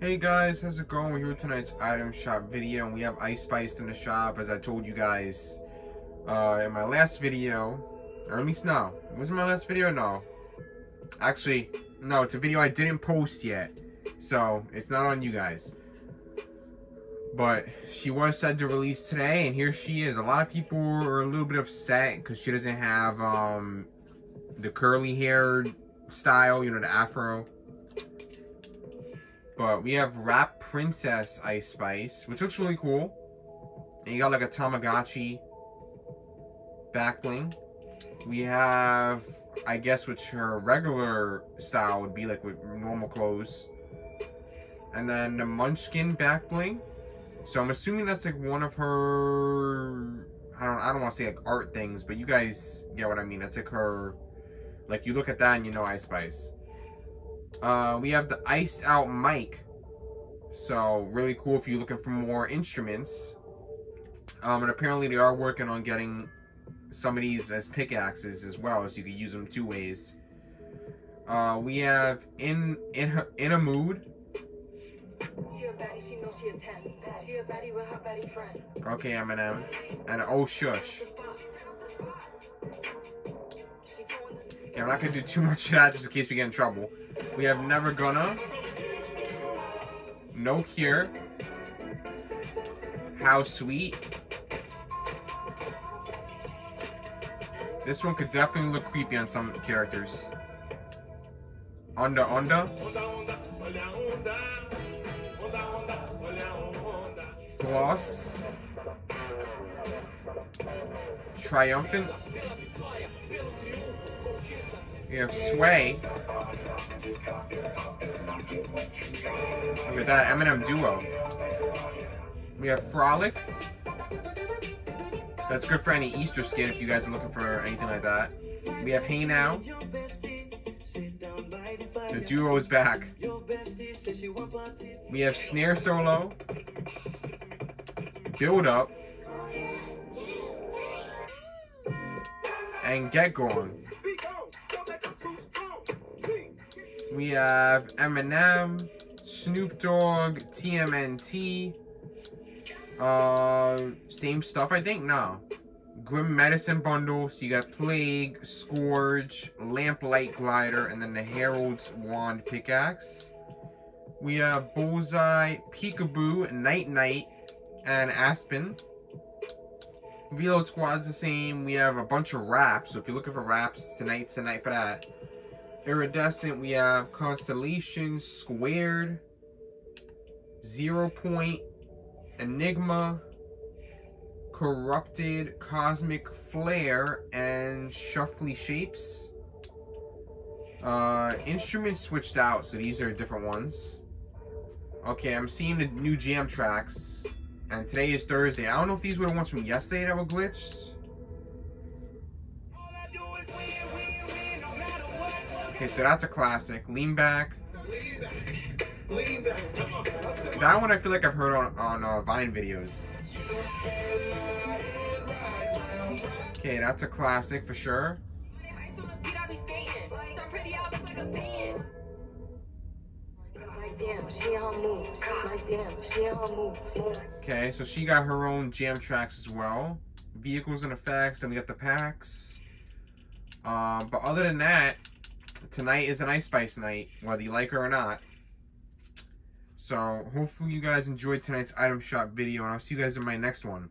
Hey guys, how's it going? We're here with tonight's item shop video and we have Ice Spice in the shop as I told you guys uh, in my last video, or at least no, was it my last video? No. Actually, no, it's a video I didn't post yet, so it's not on you guys. But she was said to release today and here she is. A lot of people are a little bit upset because she doesn't have um, the curly hair style, you know, the afro. But we have Rap Princess Ice Spice, which looks really cool. And you got like a Tamagotchi back bling. We have, I guess, which her regular style would be like with normal clothes. And then the Munchkin back bling. So I'm assuming that's like one of her, I don't, I don't want to say like art things, but you guys get what I mean. That's like her, like you look at that and you know Ice Spice. Uh, we have the Ice out mic. So really cool if you're looking for more instruments. Um, and apparently they are working on getting some of these as pickaxes as well, so you can use them two ways. Uh, we have in in her, in a mood. Okay, Eminem, and oh shush. Okay, I'm not gonna do too much of that just in case we get in trouble. We have Never Gonna. No Cure. How Sweet. This one could definitely look creepy on some characters. Onda Onda. Gloss. Triumphant. We have Sway. Look at that, Eminem Duo. We have Frolic. That's good for any Easter skin if you guys are looking for anything like that. We have Hey Now. The duo is back. We have Snare Solo. Build Up. And Get Going. We have Eminem, Snoop Dogg, TMNT. Uh, same stuff, I think? No. Grim Medicine Bundle. So you got Plague, Scourge, Lamplight Glider, and then the Herald's Wand Pickaxe. We have Bullseye, Peekaboo, Night Night, and Aspen. Reload Squad's the same. We have a bunch of wraps. So if you're looking for wraps, tonight's the night for that. Iridescent, we have Constellation, Squared, Zero Point, Enigma, Corrupted, Cosmic Flare, and Shuffly Shapes. Uh, instruments switched out, so these are different ones. Okay, I'm seeing the new jam tracks, and today is Thursday. I don't know if these were the ones from yesterday that were glitched. Okay, so that's a classic. Lean back. Lean back. Lean back. That one I feel like I've heard on, on uh, Vine videos. Okay, that's a classic for sure. Okay, so she got her own jam tracks as well. Vehicles and effects, and we got the packs. Um, but other than that, tonight is an Ice Spice night, whether you like her or not. So, hopefully you guys enjoyed tonight's item shop video, and I'll see you guys in my next one.